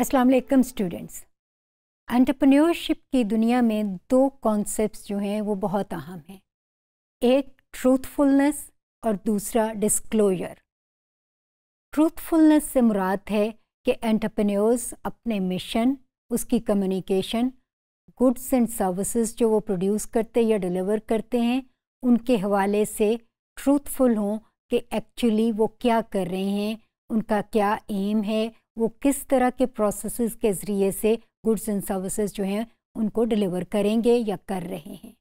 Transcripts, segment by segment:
अस्सलाम वालेकुम students entrepreneurship की दुनिया में दो कॉन्सेप्ट्स जो हैं, वो बहुत अहम हैं। एक ट्रूथफुलनेस और दूसरा डिस्क्लोजर ट्रूथफुलनेस से मुराद है कि एंटरप्रेन्योर्स अपने मिशन उसकी कम्युनिकेशन गुड्स एंड सर्विसेज़ जो वो प्रोड्यूस करते या डिलीवर करते हैं, उनके हवाले से ट्रूथफुल हों कि एक्चुअली वो क्या कर रहे हैं उनका क्या एम है? वो किस तरह के प्रोसेसेस के ज़रिए से गुड्स एंड सर्विसेज़ जो हैं, उनको डिलीवर करेंगे या कर रहे हैं?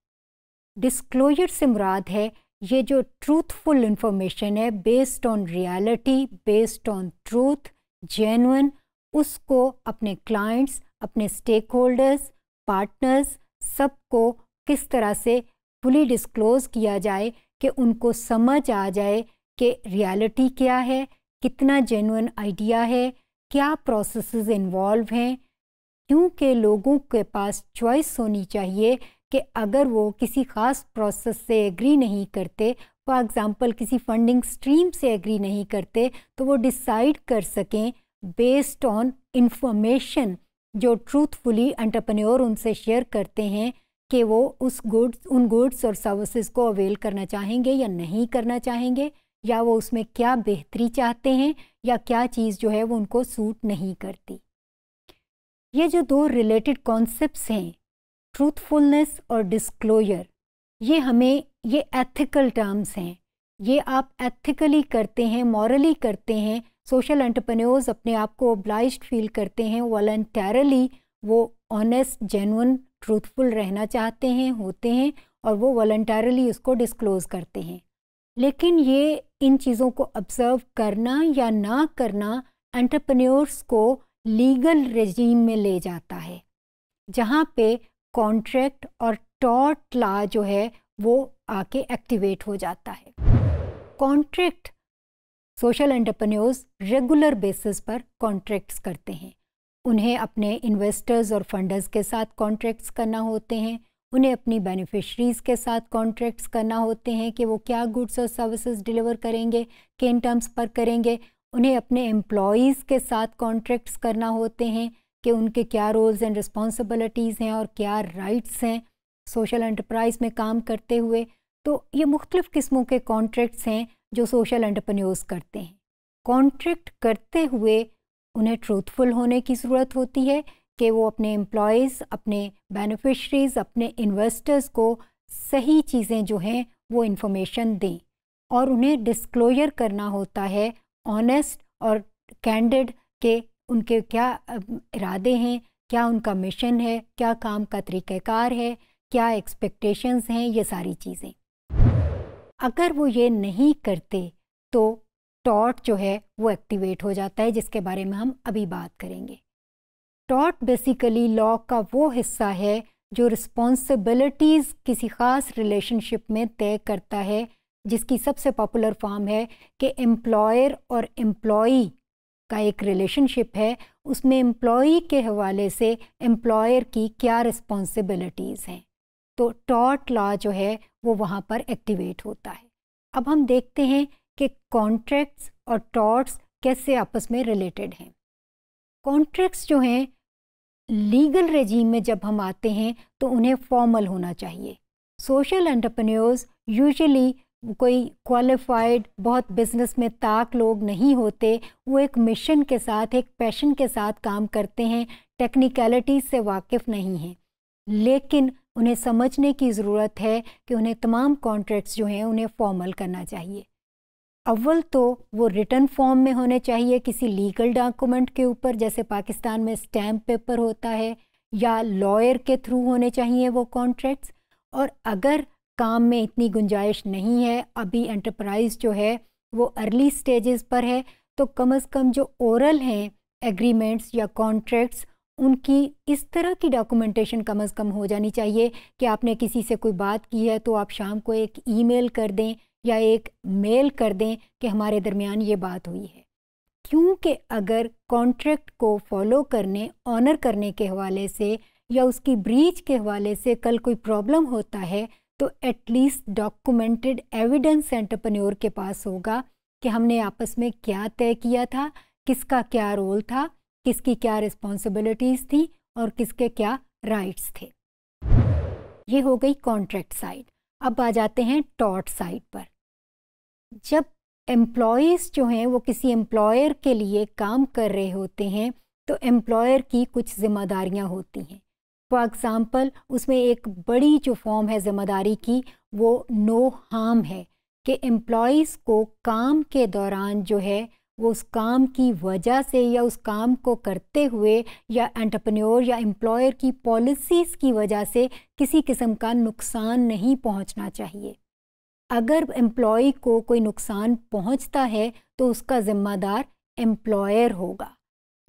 डिस्क्लोजर से मुराद है, ये जो ट्रूथफुल इंफॉर्मेशन है based on reality based on truth genuine उसको अपने क्लाइंट्स अपने स्टेक होल्डर्स पार्टनर्स सबको किस तरह से फुली डिस्क्लोज किया जाए कि उनको समझ आ जाए कि रियलिटी क्या है कितना जेनुअन आइडिया है, क्या प्रोसेसेस इन्वॉल्व हैं, क्योंकि लोगों के पास चॉइस होनी चाहिए कि अगर वो किसी ख़ास प्रोसेस से एग्री नहीं करते फॉर एग्ज़ाम्पल किसी फंडिंग स्ट्रीम से एग्री नहीं करते तो वो डिसाइड कर सकें बेस्ड ऑन इंफॉर्मेशन जो ट्रूथफुली एंटरप्रेन्योर उनसे शेयर करते हैं कि वो उस गुड्स उन गुड्स और सर्विसेज़ को अवेल करना चाहेंगे या नहीं करना चाहेंगे। या वो उसमें क्या बेहतरी चाहते हैं या क्या चीज़ जो है वो उनको सूट नहीं करती। ये जो दो रिलेटेड कॉन्सेप्ट्स हैं ट्रूथफुलनेस और डिस्क्लोजर ये हमें, ये एथिकल टर्म्स हैं। ये आप एथिकली करते हैं मॉरली करते हैं सोशल एंटरप्रेन्योर्स अपने आप को ओब्लाइज फील करते हैं वॉल्टरली वो ऑनेस्ट जेनुअन ट्रूथफुल रहना चाहते हैं, होते हैं और वो वॉल्टरली उसको डिस्क्लोज़ करते हैं। लेकिन ये इन चीज़ों को ऑब्ज़र्व करना या ना करना एंटरप्रेन्योर्स को लीगल रेजीम में ले जाता है, जहाँ पे कॉन्ट्रैक्ट और टॉट ला जो है वो आके एक्टिवेट हो जाता है। Contract social entrepreneurs regular basis पर कॉन्ट्रैक्ट्स करते हैं। उन्हें अपने इन्वेस्टर्स और फंडर्स के साथ कॉन्ट्रैक्ट्स करना होते हैं। उन्हें अपनी बेनिफिशरीज़ के साथ कॉन्ट्रैक्ट्स करना होते हैं कि वो क्या गुड्स और सर्विसेज़ डिलीवर करेंगे, किन टर्म्स पर करेंगे। उन्हें अपने एम्प्लॉज़ के साथ कॉन्ट्रैक्ट्स करना होते हैं कि उनके क्या रोल्स एंड रिस्पॉन्सिबिलिटीज़ हैं और क्या राइट्स हैं। सोशल एंटरप्राइज में काम करते हुए तो ये मुख्तलिफ़ किस्मों के कॉन्ट्रैक्ट्स हैं जो सोशल एंटरप्रेन्योर्स करते हैं। कॉन्ट्रैक्ट करते हुए उन्हें ट्रूथफुल होने की ज़रूरत होती है कि वो अपने एम्प्लॉयज़ अपने बेनिफिशरीज़ अपने इन्वेस्टर्स को सही चीज़ें जो हैं, वो इन्फॉर्मेशन दें। और उन्हें डिस्क्लोजर करना होता है ऑनेस्ट और कैंडिड के उनके क्या इरादे हैं, क्या उनका मिशन है, क्या काम का तरीक़ाकार है, क्या एक्सपेक्टेशंस हैं, ये सारी चीज़ें। अगर वो ये नहीं करते तो टॉट जो है, वो एक्टिवेट हो जाता है, जिसके बारे में हम अभी बात करेंगे। टॉट बेसिकली लॉ का वो हिस्सा है जो रिस्पॉन्सिबिलिटीज़ किसी ख़ास रिलेशनशिप में तय करता है, जिसकी सबसे पॉपुलर फॉर्म है कि एम्प्लॉयर और एम्प्लॉई का एक रिलेशनशिप है। उसमें एम्प्लॉई के हवाले से एम्प्लॉयर की क्या रिस्पॉन्सिबिलिटीज़ हैं। तो टॉट लॉ जो है, वो वहाँ पर एक्टिवेट होता है। अब हम देखते हैं कि कॉन्ट्रैक्ट्स और टॉट्स कैसे आपस में रिलेटेड हैं। कॉन्ट्रैक्ट्स जो हैं लीगल रेजीम में जब हम आते हैं तो उन्हें फॉर्मल होना चाहिए। सोशल एंटरप्रेन्योर्स यूजुअली कोई क्वालिफाइड बहुत बिज़नेस में ताक लोग नहीं होते। वो एक मिशन के साथ, एक पैशन के साथ काम करते हैं टेक्निकलिटीज से वाकिफ़ नहीं हैं। लेकिन उन्हें समझने की ज़रूरत है कि उन्हें तमाम कॉन्ट्रैक्ट्स जो हैं, उन्हें फॉर्मल करना चाहिए। अव्वल तो वो रिटर्न फॉर्म में होने चाहिए किसी लीगल डॉक्यूमेंट के ऊपर, जैसे पाकिस्तान में स्टैम्प पेपर होता है, या लॉयर के थ्रू होने चाहिए वो कॉन्ट्रैक्ट्स। और अगर काम में इतनी गुंजाइश नहीं है, अभी एंटरप्राइज जो है वो अर्ली स्टेजेस पर है तो कम अज़ कम जो ओरल हैं एग्रीमेंट्स या कॉन्ट्रैक्ट्स उनकी इस तरह की डॉक्यूमेंटेशन कम अज़ कम हो जानी चाहिए कि आपने किसी से कोई बात की है तो आप शाम को एक ईमेल कर दें या एक मेल कर दें कि हमारे दरमियान ये बात हुई है। क्योंकि अगर कॉन्ट्रैक्ट को फॉलो करने ऑनर करने के हवाले से या उसकी ब्रीच के हवाले से कल कोई प्रॉब्लम होता है तो एटलीस्ट डॉक्यूमेंटेड एविडेंस एंटरप्रेन्योर के पास होगा कि हमने आपस में क्या तय किया था, किसका क्या रोल था किसकी क्या रिस्पॉन्सिबिलिटीज़ थी और किसके क्या राइट्स थे। ये हो गई कॉन्ट्रैक्ट साइड अब आ जाते हैं टॉट साइड पर। जब एम्प्लॉयज़ जो हैं वो किसी एम्प्लॉयर के लिए काम कर रहे होते हैं तो एम्प्लॉयर की कुछ ज़िम्मेदारियाँ होती हैं। फॉर एग्ज़ाम्पल उसमें एक बड़ी जो फॉर्म है ज़िम्मेदारी की, वो नो no हार्म है कि एम्प्लॉयज़ को काम के दौरान जो है वो उस काम की वजह से या उस काम को करते हुए या एंटरप्रेन्योर या एम्प्लॉयर की पॉलिसीज़ की वजह से किसी किस्म का नुकसान नहीं पहुँचना चाहिए। अगर एम्प्लॉय को कोई नुकसान पहुँचता है तो उसका ज़िम्मेदार एम्प्लॉयर होगा।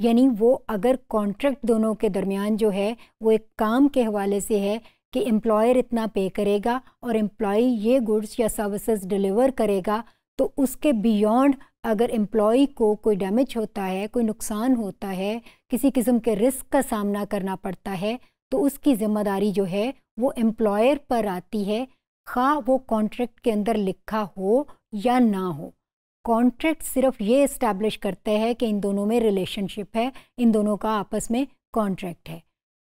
यानी वो अगर कॉन्ट्रैक्ट दोनों के दरमियान जो है, वो एक काम के हवाले से है कि एम्प्लॉयर इतना पे करेगा और एम्प्लॉय ये गुड्स या सर्विसेज़ डिलीवर करेगा तो उसके बियॉन्ड अगर एम्प्लॉय को कोई डैमेज होता है, कोई नुकसान होता है, किसी किस्म के रिस्क का सामना करना पड़ता है तो उसकी ज़िम्मेदारी जो है वो एम्प्लॉयर पर आती है, खा वो कॉन्ट्रैक्ट के अंदर लिखा हो या ना हो। कॉन्ट्रैक्ट सिर्फ़ ये इस्टेब्लिश करते हैं कि इन दोनों में रिलेशनशिप है, इन दोनों का आपस में कॉन्ट्रैक्ट है।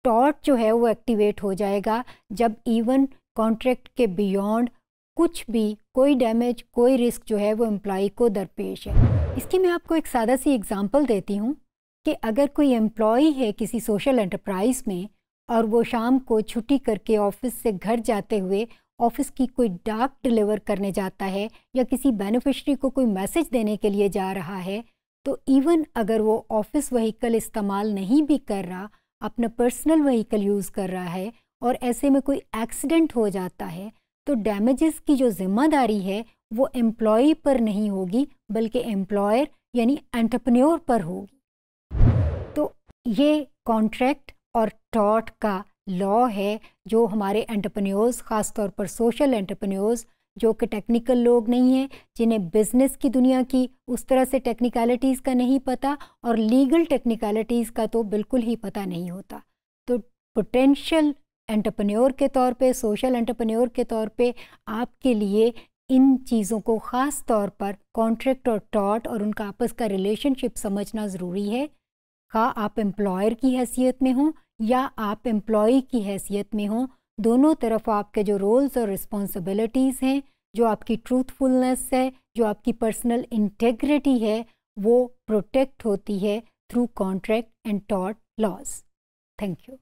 टॉट जो है वो एक्टिवेट हो जाएगा जब इवन कॉन्ट्रैक्ट के बियॉन्ड कुछ भी, कोई डैमेज कोई रिस्क जो है वो एम्प्लॉय को दरपेश है। इसकी मैं आपको एक सादा सी एग्ज़ाम्पल देती हूँ कि अगर कोई एम्प्लॉय है किसी सोशल एंटरप्राइज में और वो शाम को छुट्टी करके ऑफ़िस से घर जाते हुए ऑफ़िस की कोई डाक डिलीवर करने जाता है या किसी बेनिफिशरी को कोई मैसेज देने के लिए जा रहा है तो इवन अगर वो ऑफ़िस वहीकल इस्तेमाल नहीं भी कर रहा, अपना पर्सनल वहीकल यूज़ कर रहा है और ऐसे में कोई एक्सीडेंट हो जाता है तो डैमेजेस की जो ज़िम्मेदारी है, वो एम्प्लॉय पर नहीं होगी, बल्कि एम्प्लॉयर यानी एंटरप्रेन्योर पर होगी। तो ये कॉन्ट्रैक्ट और टॉट का लॉ है, जो हमारे एंटरप्रेन्योर्स ख़ास तौर पर सोशल एंटरप्रेन्योर्स जो कि टेक्निकल लोग नहीं हैं, जिन्हें बिज़नेस की दुनिया की उस तरह से टेक्निकलिटीज़ का नहीं पता और लीगल टेक्निकलिटीज़ का तो बिल्कुल ही पता नहीं होता। तो पोटेंशियल एंटरप्रेन्योर के तौर पे सोशल एंटरप्रेन्योर के तौर पे आपके लिए इन चीज़ों को ख़ास तौर पर कॉन्ट्रैक्ट और टॉट और उनका आपस का रिलेशनशिप समझना ज़रूरी है। का आप एम्प्लॉयर की हैसियत में हों या आप एम्प्लॉय की हैसियत में हों, दोनों तरफ़ आपके जो रोल्स और रिस्पॉन्सिबिलिटीज़ हैं, जो आपकी ट्रूथफुलनेस है, जो आपकी पर्सनल इंटेग्रिटी है, वो प्रोटेक्ट होती है थ्रू कॉन्ट्रैक्ट एंड टॉट लॉज थैंक यू